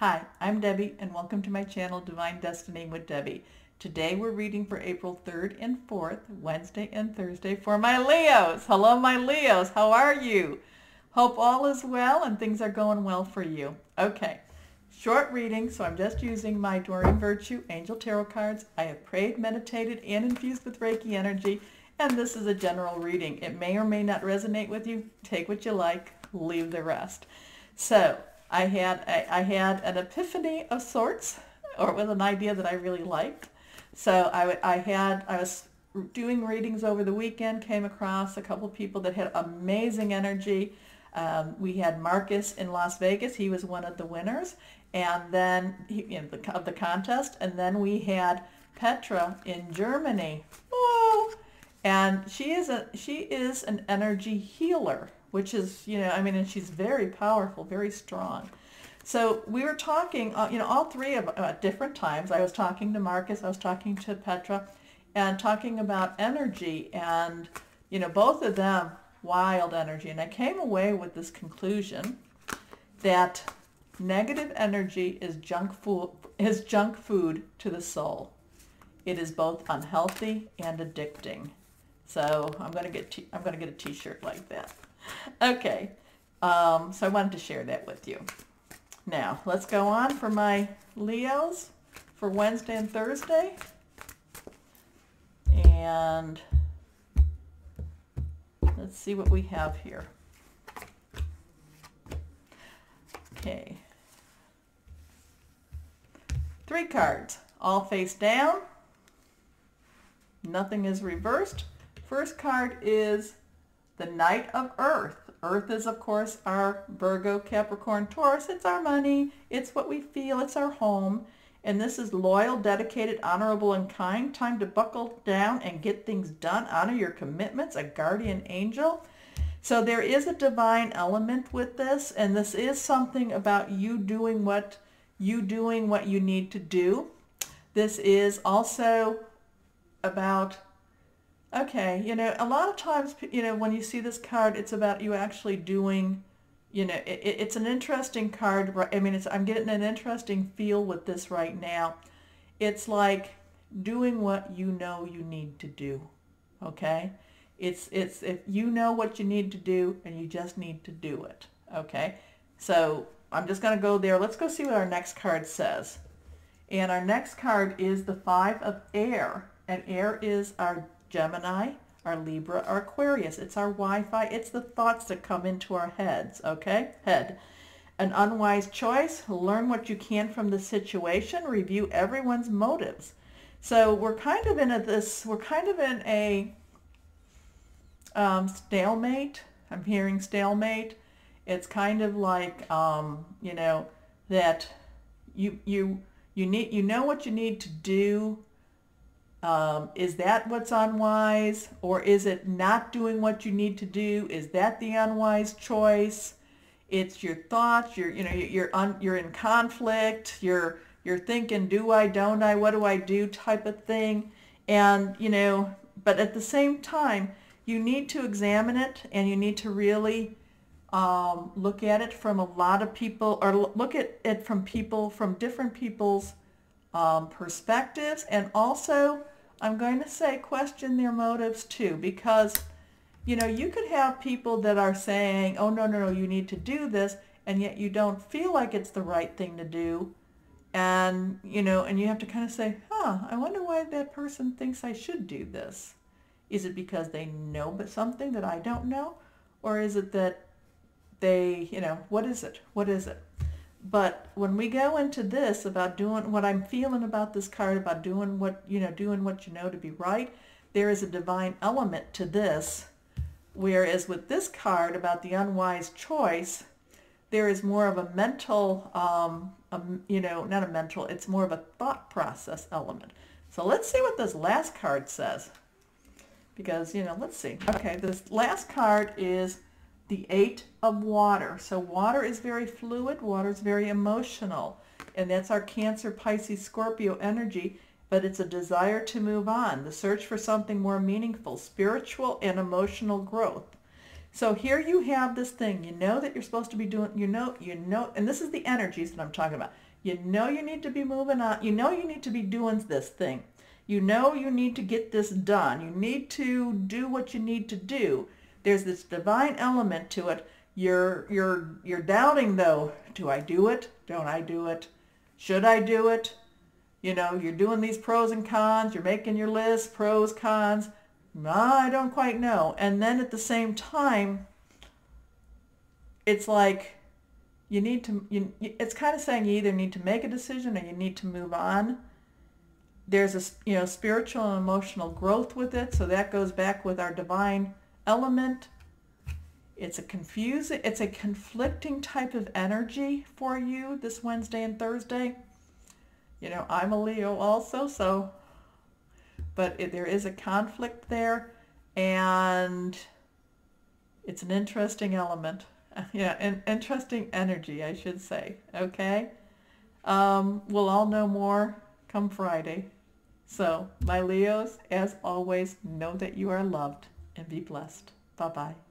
Hi, I'm Debbie and welcome to my channel Divine Destiny with Debbie. Today we're reading for April 3rd and 4th, Wednesday and Thursday for my Leos. Hello my Leos, how are you? Hope all is well and things are going well for you. Okay, short reading, so I'm just using my Doreen Virtue Angel Tarot cards. I have prayed, meditated, and infused with Reiki energy, and this is a general reading. It may or may not resonate with you. Take what you like, leave the rest. So I had I, I had an epiphany of sorts, or with an idea that I really liked. So I, I had I was doing readings over the weekend, came across a couple people that had amazing energy. Um, we had Marcus in Las Vegas. He was one of the winners, and then he, you know, the, of the contest. And then we had Petra in Germany. Oh, and she is a she is an energy healer which is, you know, I mean, and she's very powerful, very strong. So we were talking, uh, you know, all three of uh, different times. I was talking to Marcus, I was talking to Petra, and talking about energy, and you know, both of them wild energy. And I came away with this conclusion that negative energy is junk food is junk food to the soul. It is both unhealthy and addicting. So I'm gonna get t- I'm gonna get a T-shirt like that okay, um, so I wanted to share that with you. Now, let's go on for my Leos for Wednesday and Thursday. And let's see what we have here. Okay. Three cards, all face down. Nothing is reversed. First card is the Knight of Earth. Earth is, of course, our Virgo, Capricorn, Taurus. It's our money. It's what we feel. It's our home. And this is loyal, dedicated, honorable, and kind. Time to buckle down and get things done. Honor your commitments. A guardian angel. So there is a divine element with this. And this is something about you doing what you doing what you need to do. This is also about Okay, you know, a lot of times, you know, when you see this card, it's about you actually doing, you know, it, it's an interesting card. I mean, it's I'm getting an interesting feel with this right now. It's like doing what you know you need to do. Okay, it's it's if you know what you need to do and you just need to do it. Okay, so I'm just going to go there. Let's go see what our next card says. And our next card is the Five of Air, and air is our Gemini, our Libra, our Aquarius. It's our Wi-Fi. It's the thoughts that come into our heads, okay? Head. An unwise choice, learn what you can from the situation, review everyone's motives. So we're kind of in a, this, we're kind of in a um, stalemate. I'm hearing stalemate. It's kind of like, um, you know, that you, you, you need, you know what you need to do um, is that what's unwise or is it not doing what you need to do? Is that the unwise choice? It's your thoughts. You're, you know, you're, un, you're in conflict. You're, you're thinking, do I, don't I, what do I do type of thing. And, you know, but at the same time, you need to examine it and you need to really um, look at it from a lot of people or look at it from people, from different people's um, perspectives and also I'm going to say question their motives too because you know you could have people that are saying oh no no no you need to do this and yet you don't feel like it's the right thing to do. And you know and you have to kind of say huh I wonder why that person thinks I should do this. Is it because they know but something that I don't know? Or is it that they you know what is it? What is it but when we go into this about doing what I'm feeling about this card, about doing what, you know, doing what you know to be right, there is a divine element to this. Whereas with this card about the unwise choice, there is more of a mental, um, a, you know, not a mental, it's more of a thought process element. So let's see what this last card says. Because, you know, let's see. Okay, this last card is the eight of water. So water is very fluid, water is very emotional, and that's our Cancer, Pisces, Scorpio energy, but it's a desire to move on, the search for something more meaningful, spiritual and emotional growth. So here you have this thing. You know that you're supposed to be doing, you know, you know, and this is the energies that I'm talking about. You know you need to be moving on. You know you need to be doing this thing. You know you need to get this done. You need to do what you need to do. There's this divine element to it. You're you're you're doubting though. Do I do it? Don't I do it? Should I do it? You know, you're doing these pros and cons. You're making your list, pros, cons. I don't quite know. And then at the same time, it's like you need to, you, it's kind of saying you either need to make a decision or you need to move on. There's a, you know, spiritual and emotional growth with it. So that goes back with our divine element. It's a confusing, it's a conflicting type of energy for you this Wednesday and Thursday. You know, I'm a Leo also, so but it, there is a conflict there and it's an interesting element. Yeah, an interesting energy, I should say. Okay? Um, we'll all know more come Friday. So, my Leos, as always, know that you are loved and be blessed. Bye-bye.